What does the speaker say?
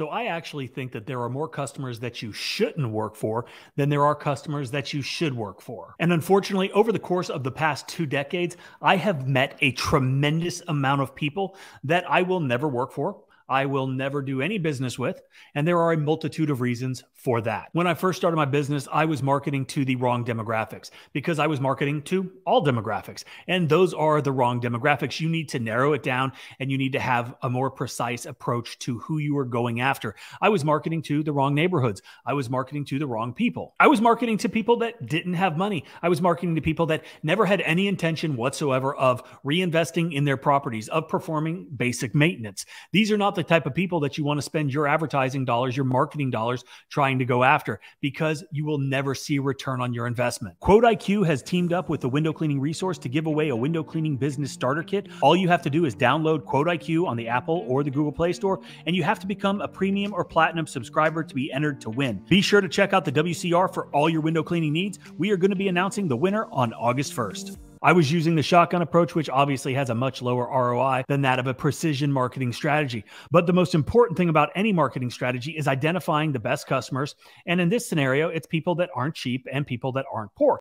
So I actually think that there are more customers that you shouldn't work for than there are customers that you should work for. And unfortunately, over the course of the past two decades, I have met a tremendous amount of people that I will never work for. I will never do any business with. And there are a multitude of reasons for that. When I first started my business, I was marketing to the wrong demographics because I was marketing to all demographics. And those are the wrong demographics. You need to narrow it down and you need to have a more precise approach to who you are going after. I was marketing to the wrong neighborhoods. I was marketing to the wrong people. I was marketing to people that didn't have money. I was marketing to people that never had any intention whatsoever of reinvesting in their properties, of performing basic maintenance. These are not the type of people that you want to spend your advertising dollars, your marketing dollars trying trying to go after because you will never see a return on your investment. Quote IQ has teamed up with the window cleaning resource to give away a window cleaning business starter kit. All you have to do is download Quote IQ on the Apple or the Google Play Store, and you have to become a premium or platinum subscriber to be entered to win. Be sure to check out the WCR for all your window cleaning needs. We are going to be announcing the winner on August 1st. I was using the shotgun approach, which obviously has a much lower ROI than that of a precision marketing strategy. But the most important thing about any marketing strategy is identifying the best customers. And in this scenario, it's people that aren't cheap and people that aren't poor.